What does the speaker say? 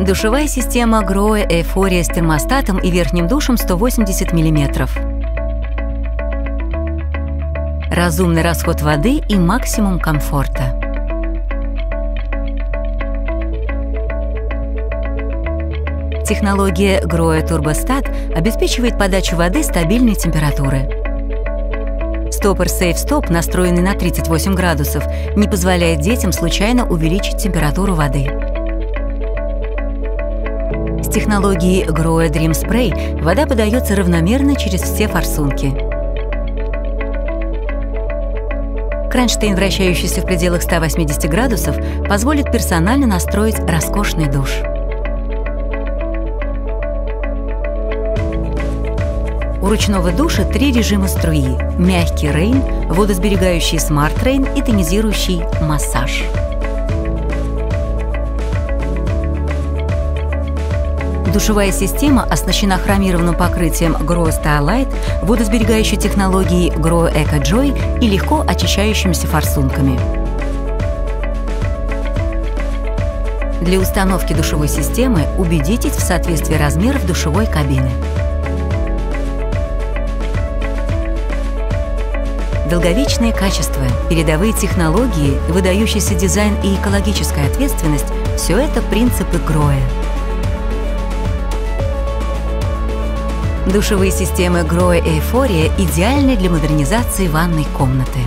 Душевая система Groe Эйфория с термостатом и верхним душем 180 мм. Разумный расход воды и максимум комфорта. Технология Groe Turbostat обеспечивает подачу воды стабильной температуры. Стопор Safe Stop, настроенный на 38 градусов, не позволяет детям случайно увеличить температуру воды. С технологией Groe Dream Spray вода подается равномерно через все форсунки. Кронштейн, вращающийся в пределах 180 градусов, позволит персонально настроить роскошный душ. У ручного душа три режима струи – мягкий рейн, водосберегающий Smart Rain и тонизирующий массаж. Душевая система оснащена хромированным покрытием Grohe StarLight, водосберегающей технологией Grohe EcoJoy и легко очищающимися форсунками. Для установки душевой системы убедитесь в соответствии размеров душевой кабины. Долговечные качества, передовые технологии, выдающийся дизайн и экологическая ответственность – все это принципы Гроя. Душевые системы Гроя Эйфория идеальны для модернизации ванной комнаты.